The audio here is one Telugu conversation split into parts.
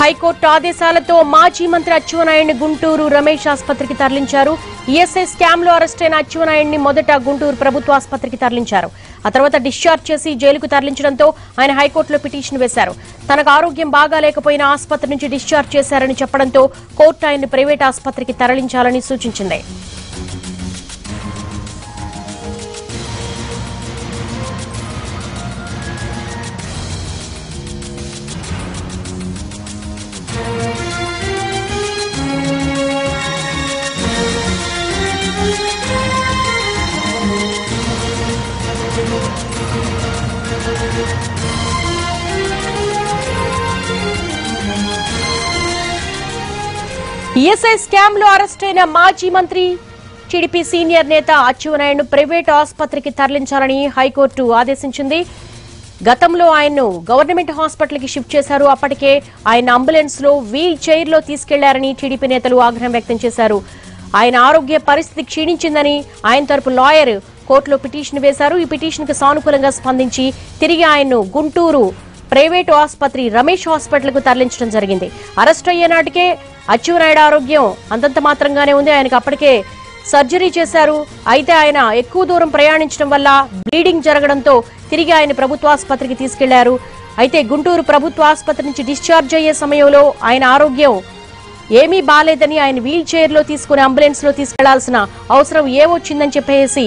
హైకోర్టు ఆదేశాలతో మాజీ మంత్రి అచ్చెన్నాయుడిని గుంటూరు రమేష్ ఆసుపత్రికి తరలించారు. ఈఎస్ఐ స్కామ్లో అరెస్టైన అచ్చెన్నాయుడిని మొదట గుంటూరు ప్రభుత్వ ఆసుపత్రికి తరలించారు. ఆ తర్వాత డిశ్చార్జ్ చేసి జైలుకు తరలించడంతో ఆయన హైకోర్టులో పిటిషన్ వేశారు. తనకు ఆరోగ్యం బాగా లేకపోయినా ఆసుపత్రి నుంచి డిశ్చార్జ్ చేశారని చెప్పడంతో కోర్టు ఆయన్ని ప్రైవేట్ ఆసుపత్రికి తరలించాలని సూచించింది. ఈఎస్ఐ స్కామ్లో అరెస్ట్ అయిన మాజీ మంత్రి టీడీపీ సీనియర్ నేత అచ్చెన్నాయుడు ప్రైవేట్ ఆసుపత్రికి తరలించాలని హైకోర్టు ఆదేశించింది. గతంలో ఆయన్ను గవర్నమెంట్ హాస్పిటల్కి షిఫ్ట్ చేశారు. అప్పటికే ఆయన అంబులెన్స్లో వీల్ చైర్లో తీసుకెళ్ళారని టీడీపీ నేతలు ఆగ్రహం వ్యక్తం చేశారు. ఆయన ఆరోగ్య పరిస్థితి క్షీణించిందని ఆయన తరపు లాయర్ కోర్టులో పిటిషన్ వేశారు. ఈ పిటిషన్కు సానుకూలంగా స్పందించి తిరిగి ఆయన్ను గుంటూరు ప్రైవేటు ఆసుపత్రి రమేష్ హాస్పిటల్కు తరలించడం జరిగింది. అరెస్ట్ అయ్యే నాటికే అచ్చెన్నాయుడు ఆరోగ్యం అంతంత మాత్రంగానే ఉంది. ఆయనకు అప్పటికే సర్జరీ చేశారు. అయితే ఆయన ఎక్కువ దూరం ప్రయాణించడం వల్ల బ్లీడింగ్ జరగడంతో తిరిగి ఆయన ప్రభుత్వ ఆసుపత్రికి తీసుకెళ్ళారు. అయితే గుంటూరు ప్రభుత్వ ఆసుపత్రి నుంచి డిశ్చార్జ్ అయ్యే సమయంలో ఆయన ఆరోగ్యం ఏమీ బాలేదని ఆయన వీల్ చైర్లో తీసుకుని అంబులెన్స్లో తీసుకెళ్ళాల్సిన అవసరం ఏమొచ్చిందని చెప్పేసి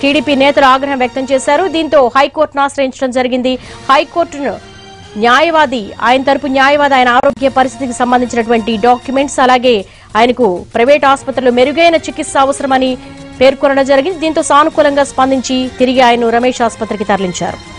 టీడీపీ నేతలు ఆగ్రహం వ్యక్తం చేశారు. దీంతో హైకోర్టును ఆశ్రయించడం జరిగింది. హైకోర్టును న్యాయవాది ఆయన తరపు న్యాయవాది ఆయన ఆరోగ్య పరిస్థితికి సంబంధించినటువంటి డాక్యుమెంట్స్ అలాగే ఆయనకు ప్రైవేట్ ఆసుపత్రిలో మెరుగైన చికిత్స అవసరమని పేర్కొనడం జరిగింది. దీంతో సానుకూలంగా స్పందించి తిరిగి ఆయన రమేష్ ఆసుపత్రికి తరలించారు.